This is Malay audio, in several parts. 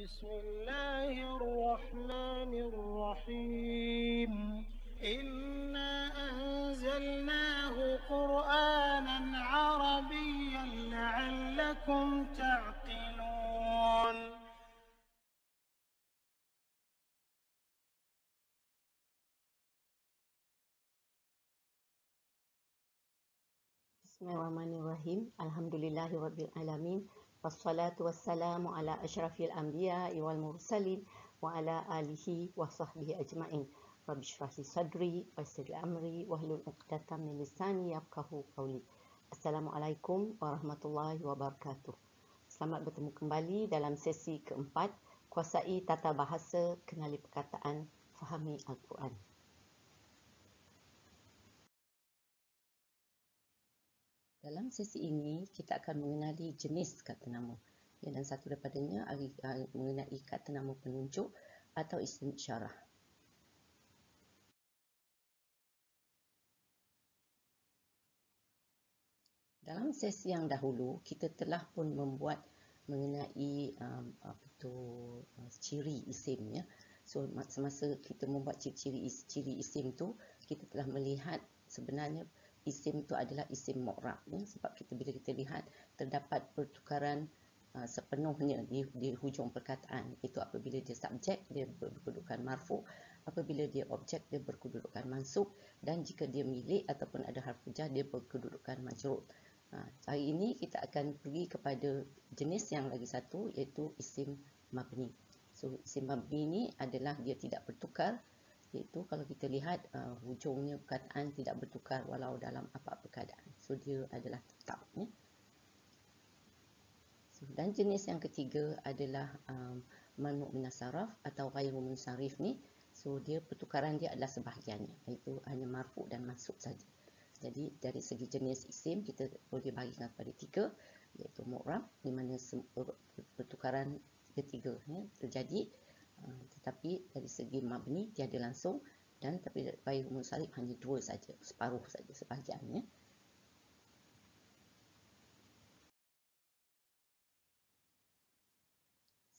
بسم الله الرحمن الرحيم إنا أنزلناه قرآنا عربيا لعلكم تعقلون Bismillahirrahmanirrahim. Alhamdulillahirabbil alamin. Wassalatu wassalamu ala asyrafil anbiya wal mursalin wa ala alihi wa sahbihi ajma'in. Rabbi shrah li sadri wa yassir li amri wa hlul 'uqdatam min lisani yafqahu qawli. Assalamualaikum warahmatullahi wabarakatuh. Selamat bertemu kembali dalam sesi keempat kuasai tata bahasa, kenali perkataan, fahami al-Quran. Dalam sesi ini, kita akan mengenali jenis kata nama. Ya, dan satu daripadanya mengenai kata nama penunjuk atau isim syarah. Dalam sesi yang dahulu, kita telah pun membuat mengenai um, apa tu, uh, ciri isim. Ya. So, semasa kita membuat ciri-ciri ciri isim tu, kita telah melihat sebenarnya isim itu adalah isim mu'rab ya. Sebab kita bila kita lihat terdapat pertukaran uh, sepenuhnya di, di hujung perkataan. Itu apabila dia subjek dia berkedudukan marfu. Apabila dia objek dia berkedudukan mansub. Dan jika dia milik ataupun ada harf hujah dia berkedudukan majrur. Uh, hari ini kita akan pergi kepada jenis yang lagi satu iaitu isim mabni. So isim mabni ini adalah dia tidak bertukar iaitu kalau kita lihat uh, hujungnya perkataan tidak bertukar walau dalam apa-apa keadaan. So dia adalah tetap. Ya? So, dan jenis yang ketiga adalah um, manuk minasaraf atau ghairu munsarif ni. So dia pertukaran dia adalah sebahagiannya iaitu hanya marfu dan masuk saja. Jadi dari segi jenis isim kita boleh bagikan kepada tiga iaitu mu'rab di mana pertukaran ketiga ya, terjadi tetapi dari segi mabni tiada langsung dan tapi bayi umur salib hanya dua saja, separuh saja sebahagiannya.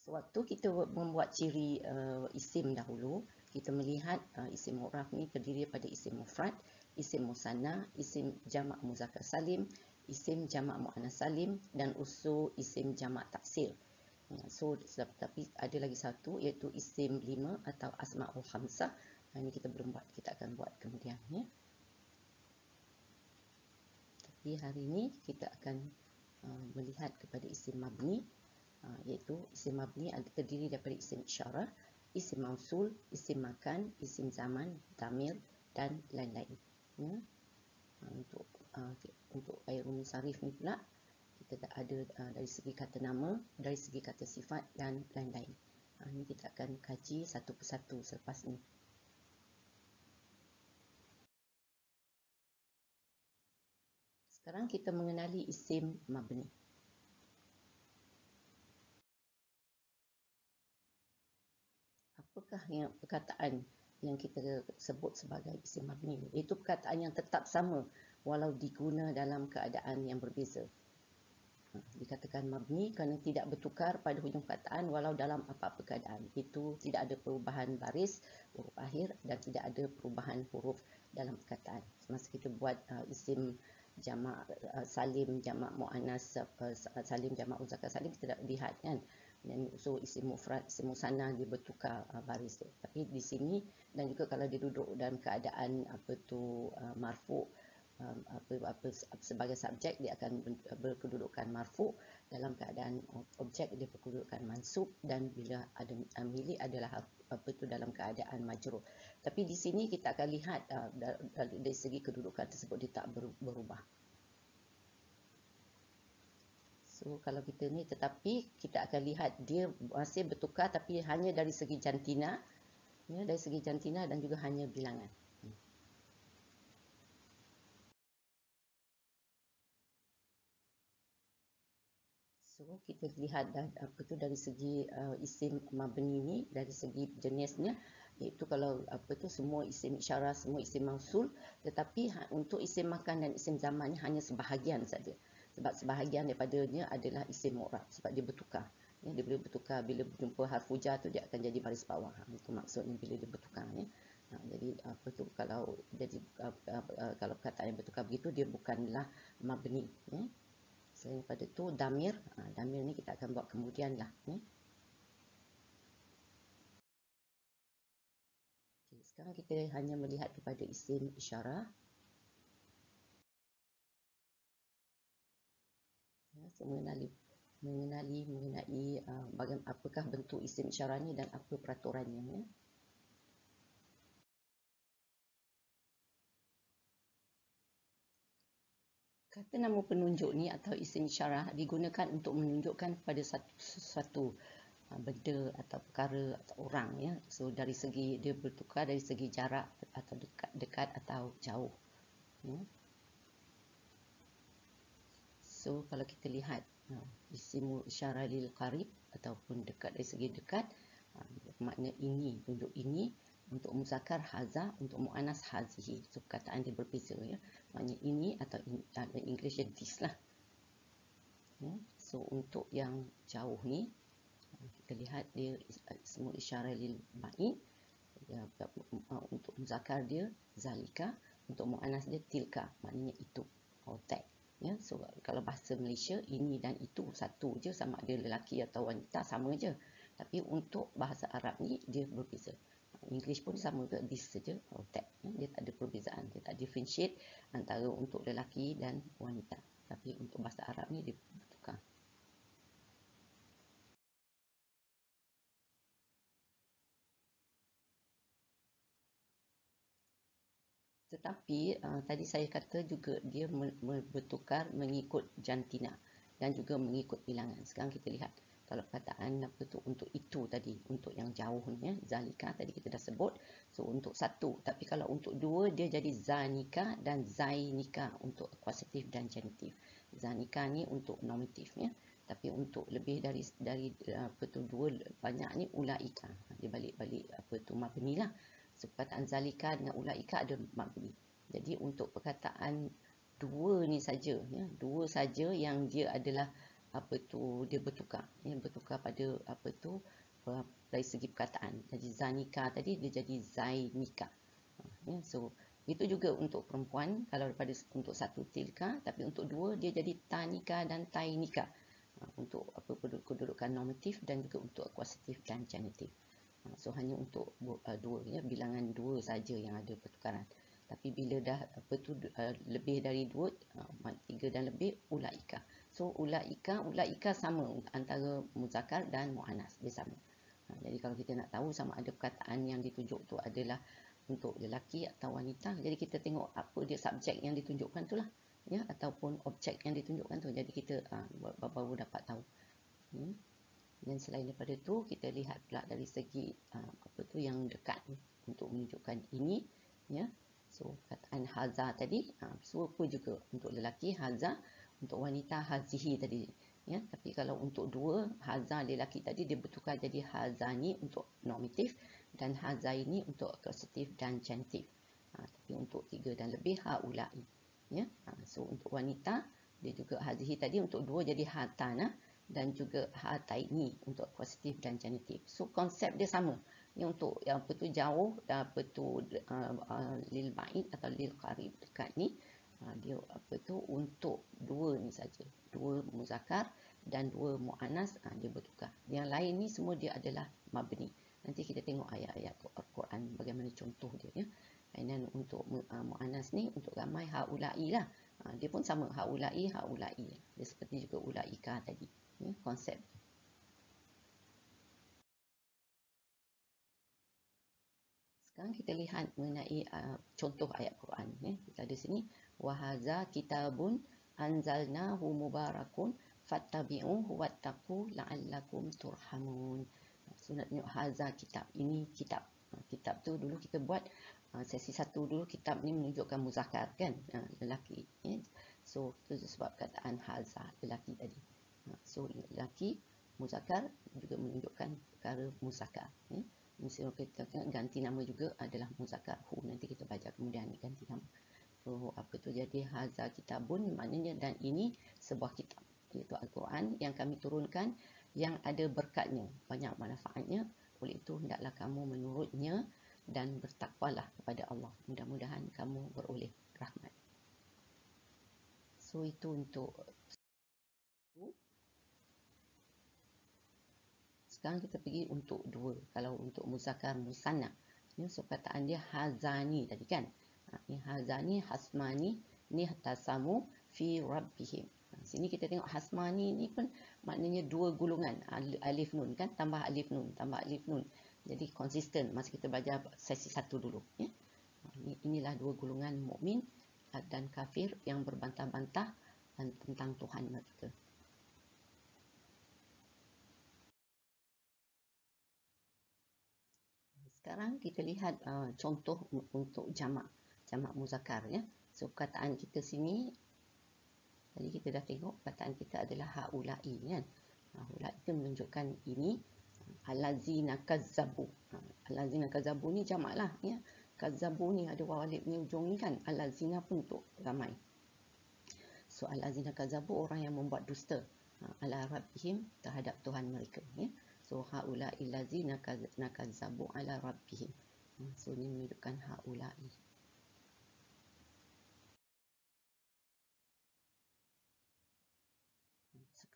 Sewaktu kita membuat ciri uh, isim dahulu, kita melihat uh, isim mu'raf ni terdiri daripada isim mufrad, isim musanna, isim jamak muzakkar salim, isim jamak muannas salim dan usul isim jamak taksir. Ya, so, tapi ada lagi satu iaitu isim lima atau asma'ul khamsah. Ini kita belum buat, kita akan buat kemudian. Ya. Tapi hari ini kita akan uh, melihat kepada isim mabni. Iaitu isim mabni terdiri daripada isim isyarah, isim mausul, isim makan, isim zaman, damir dan lain-lain. Ya. Untuk untuk air umi sarif ni pula, kita ada uh, dari segi kata nama, dari segi kata sifat dan lain-lain. Uh, ini kita akan kaji satu persatu selepas ini. Sekarang kita mengenali isim mabni. Apakah yang perkataan yang kita sebut sebagai isim mabni? Itu perkataan yang tetap sama walau diguna dalam keadaan yang berbeza dikatakan mabni kerana tidak bertukar pada hujung perkataan walau dalam apa-apa keadaan. Itu tidak ada perubahan baris, huruf akhir dan tidak ada perubahan huruf dalam perkataan. Semasa kita buat uh, isim jamak uh, salim, jamak mu'anas, uh, salim, jamak uzakar salim, kita tak lihat kan. Dan so isim mufrad, isim musanna dia bertukar uh, baris dia. Tapi di sini dan juga kalau dia duduk dalam keadaan apa tu uh, marfu' apa, apa, sebagai subjek dia akan berkedudukan marfu dalam keadaan objek dia berkedudukan mansub dan bila ada uh, milik adalah apa itu dalam keadaan majrur. Tapi di sini kita akan lihat uh, dari segi kedudukan tersebut dia tak berubah. So kalau kita ni tetapi kita akan lihat dia masih bertukar tapi hanya dari segi jantina ya dari segi jantina dan juga hanya bilangan. So kita lihat dah apa tu dari segi uh, isim mabni ni dari segi jenisnya iaitu kalau apa tu semua isim isyarah semua isim mausul tetapi ha, untuk isim makan dan isim zaman ni hanya sebahagian saja sebab sebahagian daripadanya adalah isim mu'rab sebab dia bertukar Ya, dia boleh bertukar bila berjumpa harf hujar tu dia akan jadi baris bawah. Ha, itu maksudnya bila dia bertukar ya. Ha, jadi apa tu kalau jadi uh, uh, uh, kalau kata yang bertukar begitu dia bukanlah mabni ya. Selain pada tu damir, ha, damir ni kita akan buat kemudian lah ya. Sekarang kita hanya melihat kepada isim isyarah. Ya, mengenali mengenali mengenai uh, bagaimana apakah bentuk isim isyarah ni dan apa peraturannya ya. Kata nama penunjuk ni atau isyarah digunakan untuk menunjukkan kepada satu sesuatu uh, benda atau perkara atau orang ya. So dari segi dia bertukar dari segi jarak atau dekat dekat atau jauh. Ya. So kalau kita lihat Ha, isim isyarah lil qarib ataupun dekat dari segi dekat ha, makna ini tunjuk ini untuk muzakkar haza untuk muannas hazihi so perkataan dia berbeza ya. Makna ini atau in, english dia this lah. Ya so untuk yang jauh ni kita lihat dia semua isyarah lil ba'id ya untuk muzakkar dia zalika. Untuk muannas dia tilka. Maknanya itu atau that Ya, so kalau bahasa Malaysia ini dan itu satu je sama ada lelaki atau wanita sama je. Tapi untuk bahasa Arab ni dia berbeza. English pun sama ke this saja atau that. Ya, dia tak ada perbezaan, dia tak differentiate antara untuk lelaki dan wanita. Tapi untuk bahasa Arab ni dia bertukar. Tetapi uh, tadi saya kata juga dia bertukar mengikut jantina dan juga mengikut bilangan. Sekarang kita lihat kalau perkataan apa tu untuk itu tadi untuk yang jauh ni ya zalika tadi kita dah sebut. So untuk satu. Tapi kalau untuk dua dia jadi zanika dan zainika untuk akuasatif dan genitif. Zanika ni untuk nominatif ya. Tapi untuk lebih dari dari apa tu dua banyak ni ulaika dia balik-balik apa tu mabni lah. So, perkataan zalika dengan ulaika ada mabni. Jadi untuk perkataan dua ni saja, ya, dua saja yang dia adalah apa tu dia bertukar, ya, bertukar pada apa tu dari segi perkataan. Jadi zanika tadi dia jadi zainika. Ya, so itu juga untuk perempuan kalau daripada untuk satu tilka, tapi untuk dua dia jadi tanika dan tainika. Ha, untuk apa kedudukan normatif dan juga untuk akuasatif dan genitif. So hanya untuk uh, dua ya bilangan dua saja yang ada pertukaran. Tapi bila dah apa tu uh, lebih dari dua, uh, tiga dan lebih ulaika. So ulaika ulaika sama antara muzakkar dan muannas dia sama. Ha, jadi kalau kita nak tahu sama ada perkataan yang ditunjuk tu adalah untuk lelaki atau wanita, jadi kita tengok apa dia subjek yang ditunjukkan tu lah. Ya, ataupun objek yang ditunjukkan tu. Jadi kita uh, baru dapat tahu. Hmm. Dan selain daripada itu, kita lihat pula dari segi uh, apa tu yang dekat ni untuk menunjukkan ini. Ya. So, kataan haza tadi, uh, serupa juga untuk lelaki haza, untuk wanita hazihi tadi. Ya. Tapi kalau untuk dua, haza lelaki tadi, dia bertukar jadi haza ni untuk normatif dan haza ini untuk akusatif dan genitif. Uh, tapi untuk tiga dan lebih, haulai. Ya. Uh, so, untuk wanita, dia juga hazihi tadi, untuk dua jadi hatana dan juga hataini untuk akuasatif dan genitif. So konsep dia sama. Ini untuk yang apa tu jauh dan apa tu uh, uh, lil ba'id atau lil qarib dekat ni uh, dia apa tu untuk dua ni saja. Dua muzakkar dan dua muannas uh, dia bertukar. Yang lain ni semua dia adalah mabni. Nanti kita tengok ayat-ayat Al-Quran bagaimana contoh dia ya. Dan untuk uh, muannas ni untuk ramai haula'i lah. Uh, dia pun sama haula'i haula'i. Dia seperti juga ulaika tadi ya, konsep. Sekarang kita lihat mengenai uh, contoh ayat Quran. Ya. Kita ada sini. Wahaza kitabun anzalnahu mubarakun fattabi'uhu wattaqu la'allakum turhamun. So nak tengok haza kitab. Ini kitab. Kitab tu dulu kita buat sesi satu dulu kitab ni menunjukkan muzakkar kan. Lelaki. Ya. So tu sebab kataan haza lelaki tadi. So lelaki muzakkar juga menunjukkan perkara muzakkar ya. Misalnya kita ganti nama juga adalah muzakkar hu nanti kita baca kemudian ganti nama. So apa tu jadi haza kitabun maknanya dan ini sebuah kitab iaitu al-Quran yang kami turunkan yang ada berkatnya, banyak manfaatnya. Oleh itu hendaklah kamu menurutnya dan bertakwalah kepada Allah. Mudah-mudahan kamu beroleh rahmat. So itu untuk sekarang kita pergi untuk dua. Kalau untuk muzakar musanna, ni so kataan dia hazani tadi kan. Ni hazani, hasmani, ni tasamu fi rabbihim. Sini kita tengok hasmani ni pun maknanya dua gulungan alif nun kan tambah alif nun tambah alif nun. Jadi konsisten masa kita belajar sesi satu dulu ya. Inilah dua gulungan mukmin dan kafir yang berbantah-bantah tentang Tuhan mereka. Sekarang kita lihat uh, contoh untuk jamak jamak muzakkar ya. So perkataan kita sini tadi kita dah tengok perkataan kita adalah haula'i kan. Haula'i itu menunjukkan ini alazina kazzabu. Ha, alazina kazzabu ni jamak lah ya. Kazzabu ni ada waw alif ni ujung ni kan. Alazina pun untuk ramai. So alazina kazzabu orang yang membuat dusta ha, ala rabbihim terhadap Tuhan mereka ya. So haula illazi nakazzabu ala rabbihim. Hmm, so ini menunjukkan haula'i.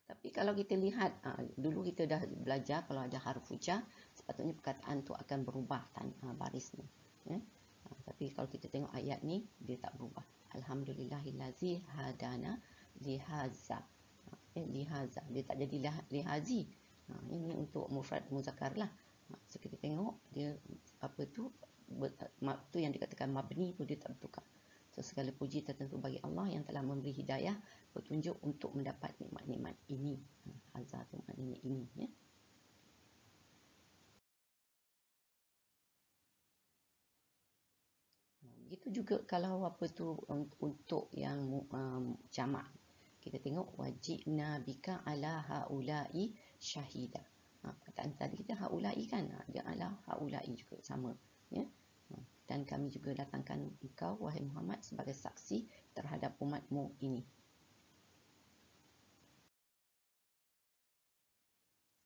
Tapi kalau kita lihat, ah, dulu kita dah belajar kalau ada harf hujah, sepatutnya perkataan tu akan berubah ah, baris ni. Ya? Ah, tapi kalau kita tengok ayat ni, dia tak berubah. Alhamdulillahillazi hadana lihaza. Eh, lihaza. Dia tak jadi lihazi. Ha, ini untuk mufrad muzakkar lah. So kita tengok dia apa tu tu yang dikatakan mabni tu dia tak bertukar. So segala puji tertentu bagi Allah yang telah memberi hidayah petunjuk untuk mendapat nikmat-nikmat ini. Ha, hazar tu maknanya ini ya. Begitu juga kalau apa tu untuk yang um, jamak kita tengok wajibna bika ala haula'i syahida. Ha, perkataan tadi kita haula'i kan? Ha, dia ala haula'i juga sama. Ya? Dan kami juga datangkan engkau, wahai Muhammad, sebagai saksi terhadap umatmu ini.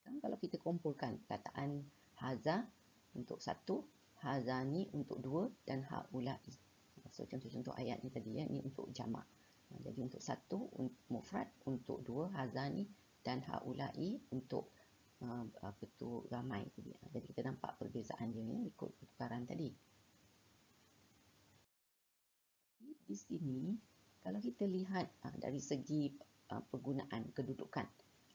Sekarang kalau kita kumpulkan perkataan haza untuk satu, hazani untuk dua dan haula'i. So contoh-contoh ayat ni tadi ya, ni untuk jamak. Ha, jadi untuk satu mufrad, untuk dua hazani dan haulai untuk uh, apa tu ramai. Ha, jadi kita nampak perbezaan dia ya, ikut pertukaran tadi. Di sini kalau kita lihat uh, dari segi uh, penggunaan kedudukan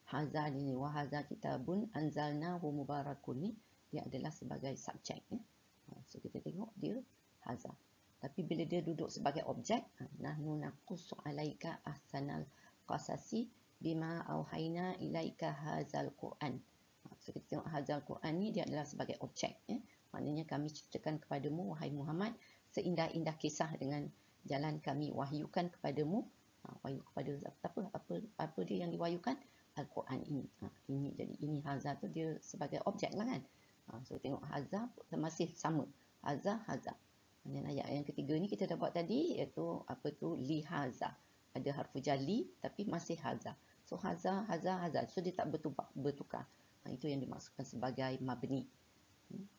hazan ini wa hazan kitabun anzalna hu mubarakun ni dia adalah sebagai subjek ya. So kita tengok dia hazan. Tapi bila dia duduk sebagai objek, nahnu naqussu alaika ahsanal qasasi bima auhayna ilaika hadzal Quran. So kita tengok hadzal Quran ni dia adalah sebagai objek ya. Maknanya kami ceritakan kepadamu wahai Muhammad seindah-indah kisah dengan jalan kami wahyukan kepadamu. Ha, wahyu kepada apa apa apa dia yang diwahyukan? Al-Quran ini. Ha, ini jadi ini hazal tu dia sebagai objek lah kan. Ha, so tengok hazal masih sama. Hazal hazal. Dan ayat yang ketiga ni kita dah buat tadi iaitu apa tu lihaza. Ada harfu jali tapi masih haza. So haza, haza, haza. So dia tak bertukar. bertukar. Ha, itu yang dimaksudkan sebagai mabni. Hmm.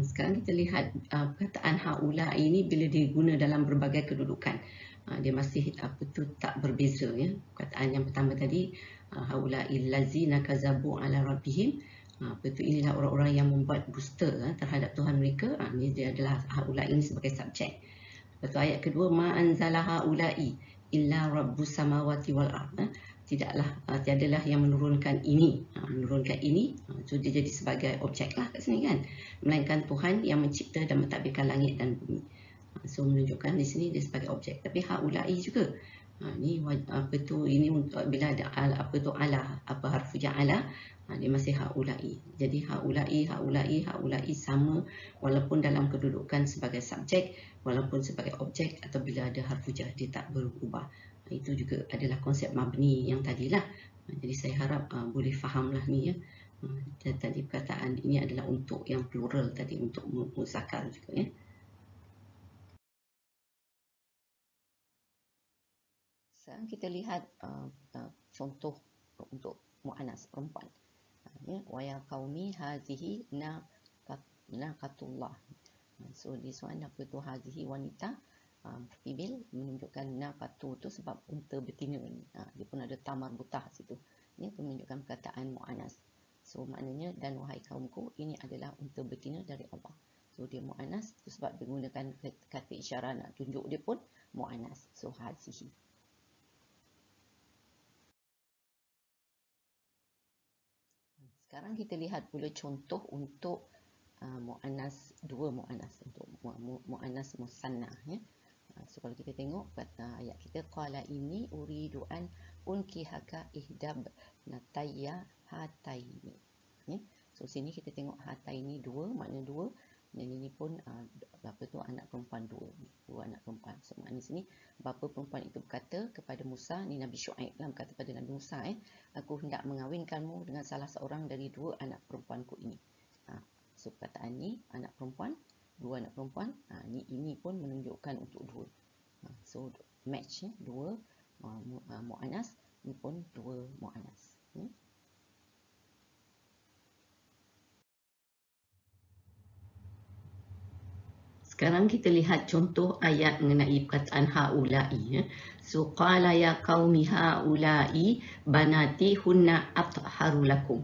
Sekarang kita lihat uh, perkataan haula ini bila diguna dalam berbagai kedudukan. Uh, dia masih apa tu tak berbeza ya. Perkataan yang pertama tadi uh, haula illazina kazabu ala rabbihim Ha, betul inilah orang-orang yang membuat booster ha, terhadap Tuhan mereka. Ha, ini dia adalah haulai ini sebagai subjek. Betul ayat kedua ma anzala haulai illa rabbus samawati wal ard. Ha, tidaklah ha, tiadalah yang menurunkan ini, ha, menurunkan ini. So dia jadi sebagai objek lah kat sini kan. Melainkan Tuhan yang mencipta dan mentadbirkan langit dan bumi. Ha, so menunjukkan di sini dia sebagai objek. Tapi haulai juga Ha, ni apa tu ini untuk bila ada al, apa tu ala apa harfu ja'ala ha, dia masih haulai. Jadi haulai haulai haulai sama walaupun dalam kedudukan sebagai subjek walaupun sebagai objek atau bila ada harfu ja dia tak berubah. Ha, itu juga adalah konsep mabni yang tadilah. Ha, jadi saya harap uh, boleh fahamlah ni ya. Dan tadi perkataan ini adalah untuk yang plural tadi untuk muzakkar juga ya. Sekarang kita lihat uh, uh, contoh untuk mu'anas perempuan. Uh, ya, waya qaumi hazihi na naqatullah. Uh, so this one apa tu hazihi wanita um, female menunjukkan naqatu tu sebab unta betina ni. Uh, dia pun ada tamar butah situ. Ini menunjukkan perkataan mu'anas. So maknanya dan wahai kaumku ini adalah unta betina dari Allah. So dia mu'anas tu sebab dia gunakan kata isyarat nak tunjuk dia pun mu'anas. So hazihi. Sekarang kita lihat pula contoh untuk uh, mu'anas, dua mu'anas untuk mu'anas musanna. Ya. Uh, so kalau kita tengok kata ayat kita, Qala ini uridu an unkihaka ihdab natayya hataini. Ya. So sini kita tengok hataini dua, makna dua. Dan ini pun uh, apa tu anak perempuan dua, dua anak perempuan. So makna sini bapa perempuan itu berkata kepada Musa, ni Nabi Shu'aib lah berkata kepada Nabi Musa, eh, aku hendak mengawinkanmu dengan salah seorang dari dua anak perempuanku ini. Ha, so perkataan ni anak perempuan, dua anak perempuan, ha, ni ini pun menunjukkan untuk dua. Ha, so match eh, dua mu'anas, ni pun dua mu'anas. Hmm? Sekarang kita lihat contoh ayat mengenai perkataan haula'i. Ya. So, qala ya qaumi haula'i banati hunna atharu lakum.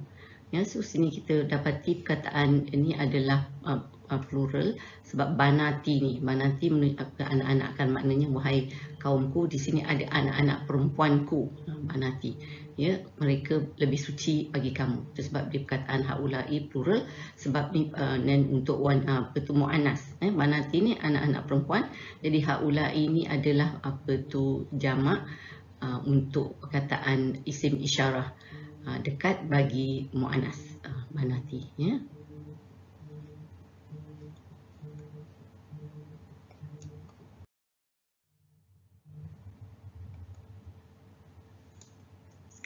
Ya, so sini kita dapati perkataan ini adalah uh, uh, plural sebab banati ni, banati anak-anak kan maknanya wahai kaumku di sini ada anak-anak perempuanku, banati. Ya mereka lebih suci bagi kamu. Sebab dia perkataan haulai plural sebab ni uh, untuk wan uh, betul muannas eh manati ni anak-anak perempuan. Jadi haulai ini adalah apa tu jamak uh, untuk perkataan isim isyarah uh, dekat bagi muannas uh, manati ya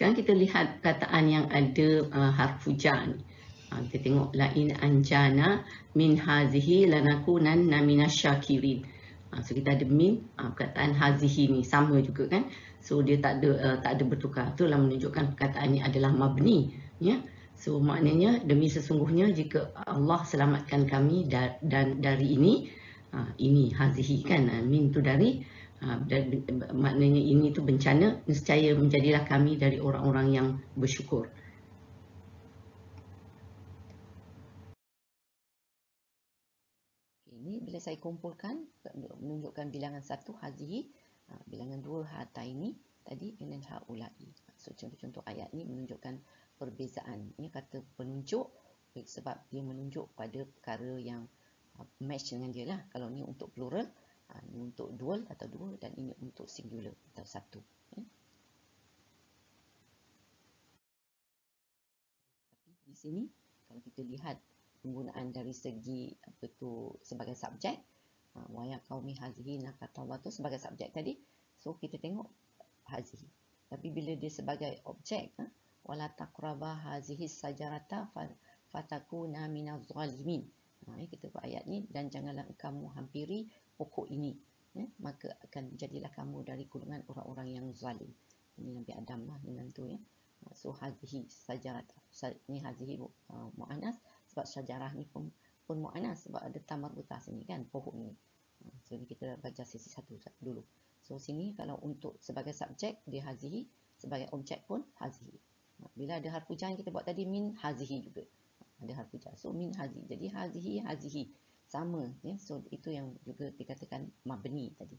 Sekarang kita lihat perkataan yang ada uh, harfu ja ni. Uh, kita tengok lain anjana min hazihi lanakunan namina syakirin. Uh, so kita ada min uh, perkataan hazihi ni sama juga kan. So dia tak ada uh, tak ada bertukar. Itulah menunjukkan perkataan ini adalah mabni ya. So maknanya demi sesungguhnya jika Allah selamatkan kami dan, dan dari ini uh, ini hazihi kan uh, min tu dari dan maknanya ini tu bencana nescaya menjadilah kami dari orang-orang yang bersyukur. Ini bila saya kumpulkan menunjukkan bilangan satu hazihi ha, bilangan dua hata ini tadi dengan haulai so contoh-contoh ayat ini menunjukkan perbezaan. Ini kata penunjuk sebab dia menunjuk pada perkara yang ha, match dengan dia lah. Kalau ni untuk plural Ini untuk dual atau dua dan ini untuk singular atau satu. Ya. Tapi di sini kalau kita lihat penggunaan dari segi apa tu sebagai subjek, ha, waya kaumi hazihi nakatullah tu sebagai subjek tadi, so kita tengok hazihi. Tapi bila dia sebagai objek, ha, wala taqraba hazihi sajarata fatakuna minaz zalimin. Ha, kita buat ayat ni dan janganlah kamu hampiri pokok ini ya, maka akan jadilah kamu dari golongan orang-orang yang zalim. Ini Nabi Adam lah dengan tu ya. So hazihi sajarat ni hazihi uh, mu'anas. Sebab sajarah ni pun pun mu'anas. Sebab ada tamar butah sini kan pokok ni uh, so ni kita baca sisi satu, dulu. So sini kalau untuk sebagai subjek dia hazihi. Sebagai objek pun hazihi. Uh, bila ada harfu jar kita buat tadi min hazihi juga. Ada harfu jar so min hazihi. Jadi hazihi hazihi sama ya. So itu yang juga dikatakan mabni tadi.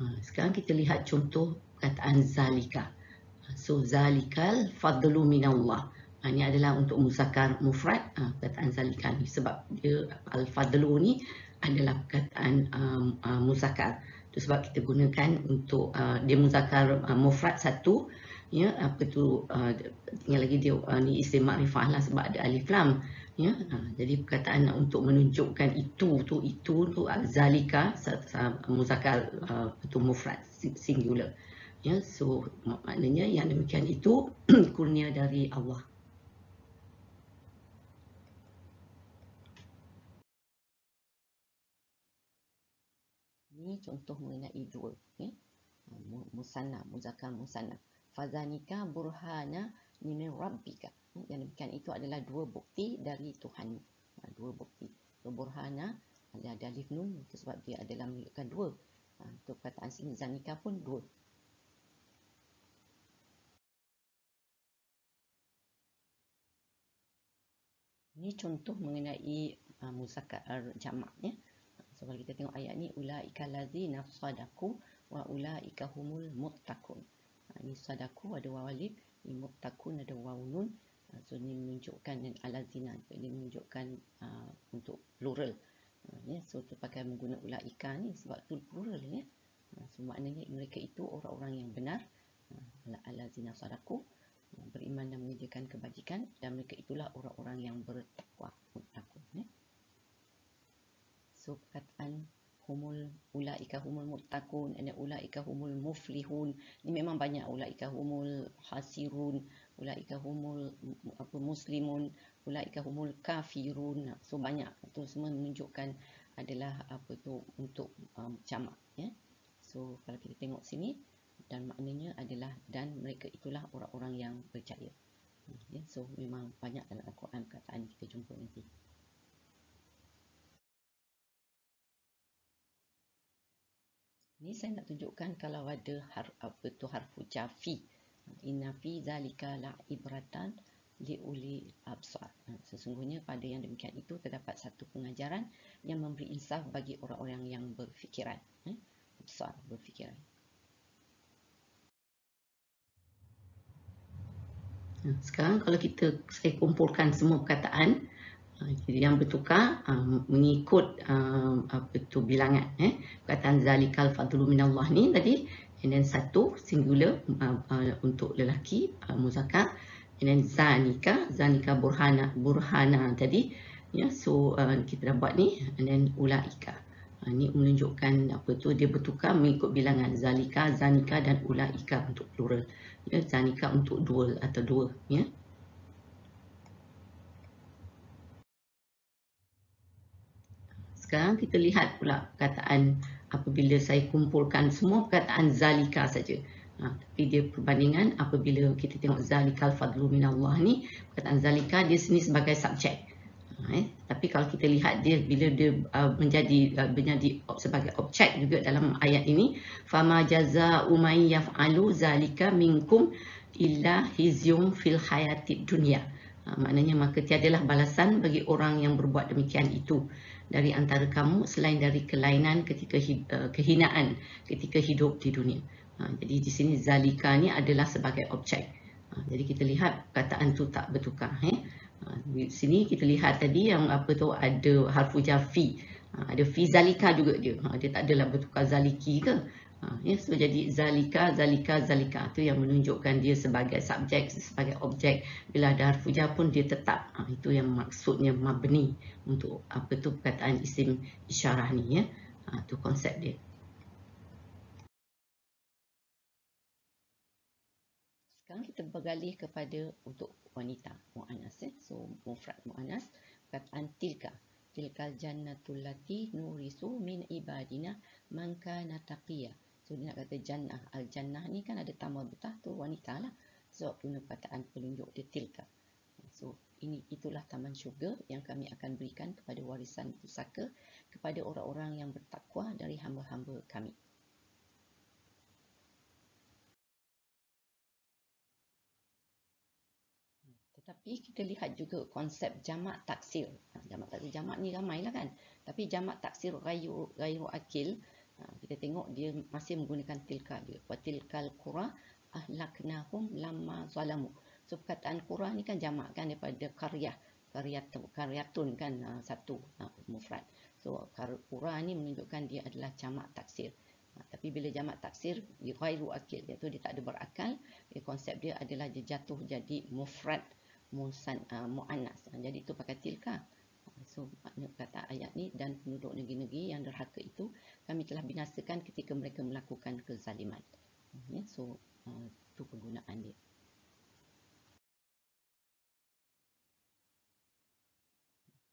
Ha, sekarang kita lihat contoh kataan zalika. So zalikal fadlu minallah. Ha, ini adalah untuk muzakkar mufrad ha, kataan zalika ni. Sebab dia al fadlu ni adalah kataan um, uh, muzakkar itu sebab kita gunakan untuk uh, dia muzakkar uh, mufrad satu ya apa tu uh, tinggal lagi dia uh, ni isim makrifah lah sebab ada alif lam ya. Uh, jadi perkataan untuk menunjukkan itu tu itu tu uh, zalika muzakkar uh, itu mufrad singular ya. So maknanya yang demikian itu kurnia dari Allah Ini contoh mengenai dua. Ya. Musanna, muzakkar musanna. Fazanika burhana min rabbika. Yang demikian itu adalah dua bukti dari Tuhan. Ha, dua bukti. So, burhana ada alif nun itu sebab dia adalah menunjukkan dua. Ha, untuk perkataan sini zanika pun dua. Ini contoh mengenai uh, muzakkar jamak ya. Kalau kita tengok ayat ni ulaika allazina sadaku wa ulaika humul muttaqun. Ha, ini sadaku ada waw alif, ini muttaqun ada waw nun. Ha, so ini menunjukkan alazina. Ini menunjukkan uh, untuk plural. Uh, ya, so terpakai menggunakan ulaika ni sebab tu plural ya. Uh, so maknanya mereka itu orang-orang yang benar. Uh, alazina sadaku beriman dan menyediakan kebajikan dan mereka itulah orang-orang yang bertakwa muttaqun. So perkataan humul ulaika humul muttaqun dan ulaika humul muflihun. Ini memang banyak ulaika humul hasirun, ulaika humul apa muslimun, ulaika humul kafirun. So banyak itu semua menunjukkan adalah apa tu untuk um, jamak ya. So kalau kita tengok sini dan maknanya adalah dan mereka itulah orang-orang yang percaya. Ya, so memang banyak dalam Al-Quran perkataan kita jumpa nanti. Ni saya nak tunjukkan kalau ada har, apa tu harfu jafi. Inna fi zalika la ibratan li uli absar. Sesungguhnya pada yang demikian itu terdapat satu pengajaran yang memberi insaf bagi orang-orang yang berfikiran. Eh? Absar, berfikiran. Sekarang kalau kita saya kumpulkan semua perkataan yang bertukar uh, mengikut uh, apa tu bilangan eh perkataan zalikal fadlu minallah ni tadi and then satu singular untuk lelaki muzakkar and then zanika zanika burhana burhana tadi ya yeah, so kita dah buat ni and then ulaika ni menunjukkan apa tu dia bertukar mengikut bilangan zalika zanika dan ulaika untuk plural ya yeah, zanika untuk dua atau dua ya yeah. Sekarang kita lihat pula perkataan apabila saya kumpulkan semua perkataan zalika saja. Ha, tapi dia perbandingan apabila kita tengok zalikal fadlu minallah ni, perkataan zalika dia sini sebagai subjek. Ha, eh. Tapi kalau kita lihat dia bila dia uh, menjadi uh, menjadi sebagai objek juga dalam ayat ini, fama jaza umay yaf'alu zalika minkum illa hizyum fil hayatid dunya. Ha, maknanya maka tiadalah balasan bagi orang yang berbuat demikian itu dari antara kamu selain dari kelainan ketika uh, kehinaan ketika hidup di dunia. Ha, jadi di sini zalika ni adalah sebagai objek. Ha, jadi kita lihat kataan tu tak bertukar. Eh? Ha, di sini kita lihat tadi yang apa tu ada harfu jafi. Ha, ada fi zalika juga dia. Ha, dia tak adalah bertukar zaliki ke. Ha, ya, so jadi zalika, zalika, zalika tu yang menunjukkan dia sebagai subjek, sebagai objek. Bila ada harfu jah pun dia tetap. Ha, itu yang maksudnya mabni untuk apa tu perkataan isim isyarah ni ya. Ha, tu konsep dia. Sekarang kita bergalih kepada untuk wanita mu'anas ya. So mufrad mu'anas perkataan tilka. Tilkal jannatul lati nurisu min ibadina man kana taqiyah. So dia nak kata jannah. Al-jannah ni kan ada tambah betah tu wanita lah. Sebab guna perkataan penunjuk dia tilka. So ini itulah taman syurga yang kami akan berikan kepada warisan pusaka kepada orang-orang yang bertakwa dari hamba-hamba kami. Tetapi kita lihat juga konsep jamak taksir. Jamak taksir jamak ni ramai lah kan. Tapi jamak taksir gayu gayu akil Ha, kita tengok dia masih menggunakan tilka dia. Wa tilkal qura ahlaknahum lamma zalamu. So perkataan qura ni kan jamak kan daripada qaryah. Qaryatun, qaryatun kan uh, satu uh, mufrad. So qura ni menunjukkan dia adalah jamak taksir. Ha, tapi bila jamak taksir ghairu akil iaitu dia tak ada berakal. Dia konsep dia adalah dia jatuh jadi mufrad musan uh, muannas. Ha, jadi itu pakai tilka. So makna kata ayat ni dan penduduk negeri-negeri yang derhaka itu kami telah binasakan ketika mereka melakukan kezaliman. Ya, so uh, itu penggunaan dia.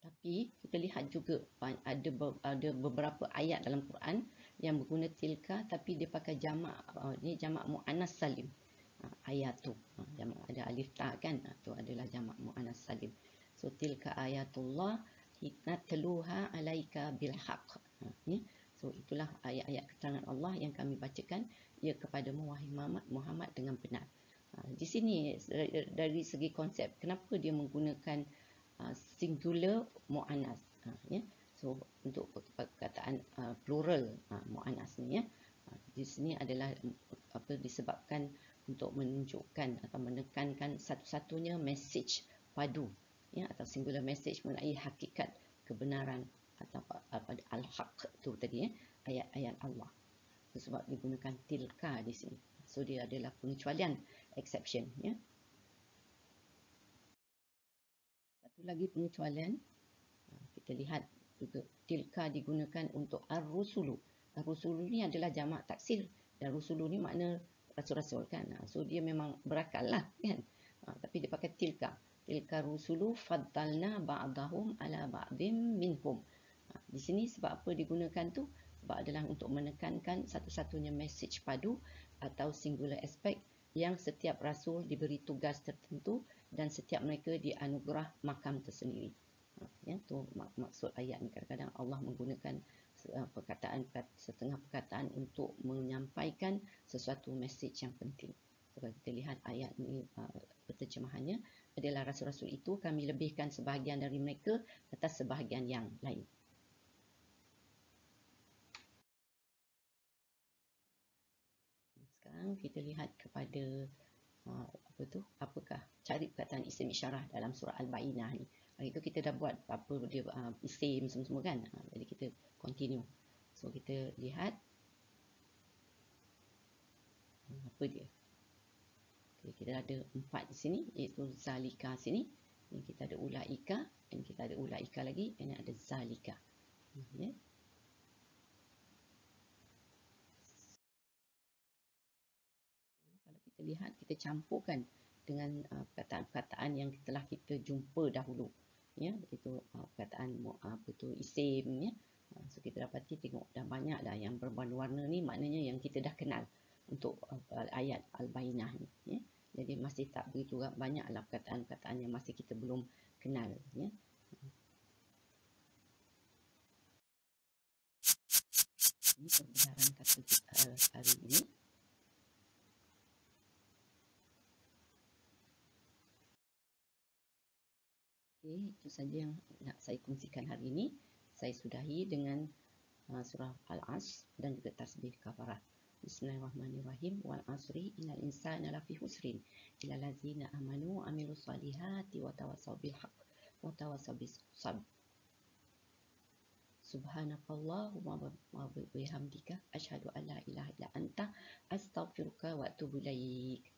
Tapi kita lihat juga ada ada beberapa ayat dalam Quran yang berguna tilka tapi dia pakai jamak uh, ni jamak muannas salim. Uh, ayat tu uh, jamak ada alif ta kan uh, tu adalah jamak muannas salim. So tilka ayatullah teluha alaika bil haqq. Uh, ni so itulah ayat-ayat keterangan Allah yang kami bacakan ia kepada wahai Muhammad Muhammad dengan benar. Uh, di sini dari segi konsep kenapa dia menggunakan uh, singular muannas ya. So untuk perkataan plural muannas ni ya. Di sini adalah apa disebabkan untuk menunjukkan atau menekankan satu-satunya message padu ya atau singular message mengenai hakikat kebenaran atau apa al-haq tu tadi ya ayat-ayat Allah. So, sebab digunakan tilka di sini. So dia adalah pengecualian exception ya. Satu lagi pengecualian kita lihat juga tilka digunakan untuk ar-rusulu. Ar-rusulu ni adalah jamak taksir dan rusulu ni makna rasul-rasul kan. Ha, so dia memang berakal lah kan. Ha, tapi dia pakai tilka. Tilka rusulu faddalna ba'dahum ala ba'dim minhum. Ha, di sini sebab apa digunakan tu? Sebab adalah untuk menekankan satu-satunya message padu atau singular aspect yang setiap rasul diberi tugas tertentu dan setiap mereka dianugerah makam tersendiri ya tu mak maksud ayat ni kadang-kadang Allah menggunakan uh, perkataan setengah perkataan untuk menyampaikan sesuatu message yang penting kalau kita lihat ayat ni uh, penterjemahannya adalah rasul-rasul itu kami lebihkan sebahagian dari mereka atas sebahagian yang lain sekarang kita lihat kepada uh, apa tu apakah cari perkataan isim isyarah dalam surah al-bainah ni Hari itu kita dah buat apa dia uh, isim semua-semua kan. Uh, jadi kita continue. So kita lihat apa dia. Okay, kita ada empat di sini iaitu zalika sini. Ini kita ada ulaika dan kita ada ulaika lagi dan ada zalika. Yeah. Kalau kita lihat kita campurkan dengan uh, perkataan-perkataan yang telah kita jumpa dahulu ya itu uh, perkataan apa tu isim ya uh, so kita dapati tengok dah banyak dah yang berwarna-warna ni maknanya yang kita dah kenal untuk uh, ayat al-bainah ni ya jadi masih tak begitu banyaklah perkataan-perkataan yang masih kita belum kenal ya ini perbenaran kata kita hari ini Okey, itu saja yang nak saya kongsikan hari ini. Saya sudahi dengan uh, surah Al-As dan juga tasbih kafarah. Bismillahirrahmanirrahim. Wal asri innal insana lafi husrin illa allazina amanu wa amilus salihati wa tawassaw bil haqq wa tawassaw bis sabr. Subhanakallahumma wa bihamdika asyhadu an la ilaha illa anta astaghfiruka wa atubu ilaik.